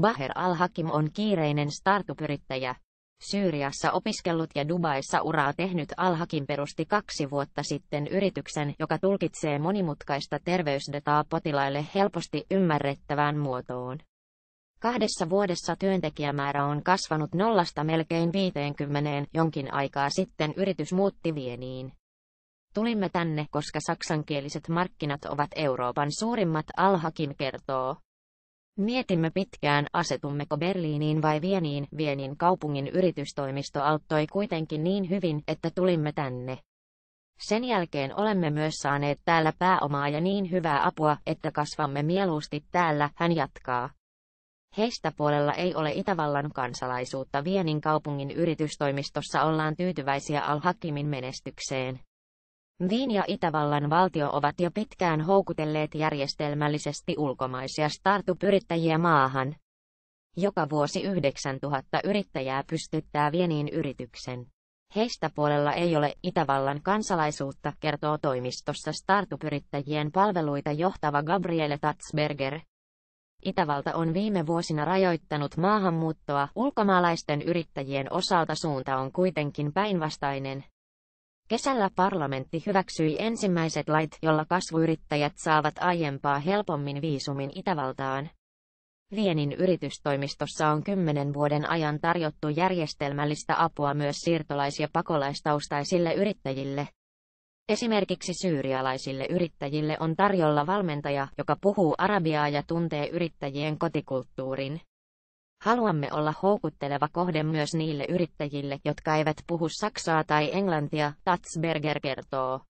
Baher al-Hakim on kiireinen startup-yrittäjä. Syyriassa opiskellut ja Dubaissa uraa tehnyt al-Hakim perusti kaksi vuotta sitten yrityksen, joka tulkitsee monimutkaista terveysdataa potilaille helposti ymmärrettävään muotoon. Kahdessa vuodessa työntekijämäärä on kasvanut nollasta melkein 50, jonkin aikaa sitten yritys muutti Vieniin. Tulimme tänne, koska saksankieliset markkinat ovat Euroopan suurimmat, Al-Hakim kertoo. Mietimme pitkään, asetummeko Berliiniin vai Vieniin. Vienin kaupungin yritystoimisto auttoi kuitenkin niin hyvin, että tulimme tänne. Sen jälkeen olemme myös saaneet täällä pääomaa ja niin hyvää apua, että kasvamme mieluusti täällä, hän jatkaa. Heistä puolella ei ole Itävallan kansalaisuutta Vienin kaupungin yritystoimistossa ollaan tyytyväisiä Al-Hakimin menestykseen. Viin ja Itävallan valtio ovat jo pitkään houkutelleet järjestelmällisesti ulkomaisia startup-yrittäjiä maahan. Joka vuosi 9000 yrittäjää pystyttää Vieniin yrityksen. Heistä puolella ei ole Itävallan kansalaisuutta, kertoo toimistossa startup-yrittäjien palveluita johtava Gabriele Tatsberger. Itävalta on viime vuosina rajoittanut maahanmuuttoa, ulkomaalaisten yrittäjien osalta suunta on kuitenkin päinvastainen. Kesällä parlamentti hyväksyi ensimmäiset lait, jolla kasvuyrittäjät saavat aiempaa helpommin viisumin Itävaltaan. Vienin yritystoimistossa on kymmenen vuoden ajan tarjottu järjestelmällistä apua myös siirtolais- ja pakolaistaustaisille yrittäjille. Esimerkiksi syyrialaisille yrittäjille on tarjolla valmentaja, joka puhuu arabiaa ja tuntee yrittäjien kotikulttuurin. Haluamme olla houkutteleva kohde myös niille yrittäjille, jotka eivät puhu saksaa tai englantia, Tatsberger kertoo.